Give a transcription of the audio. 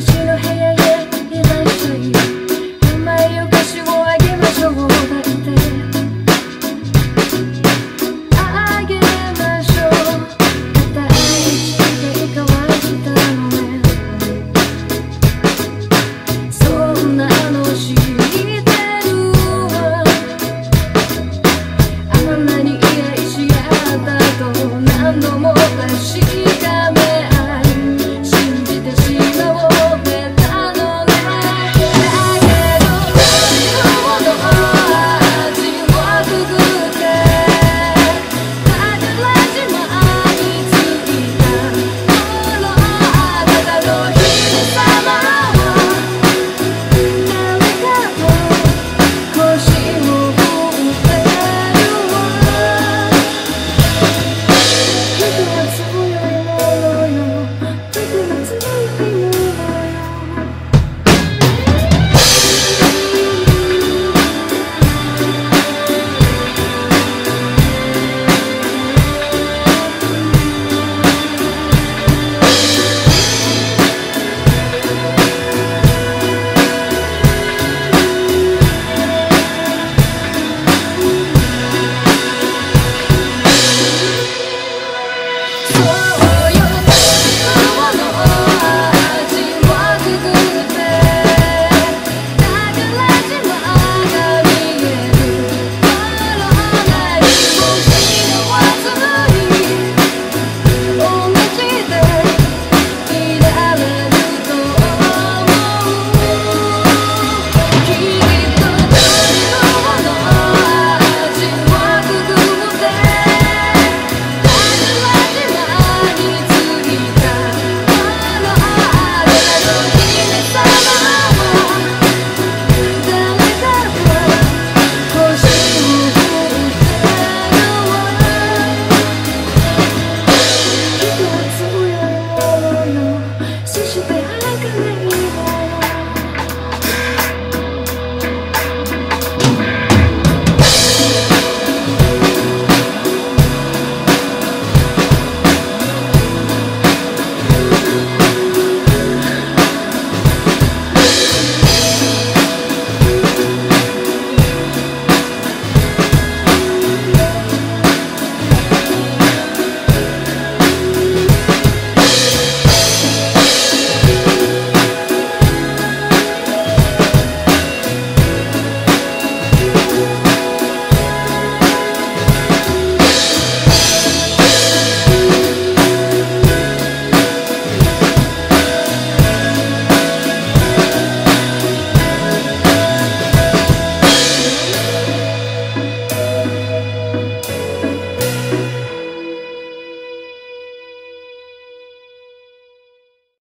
私の部屋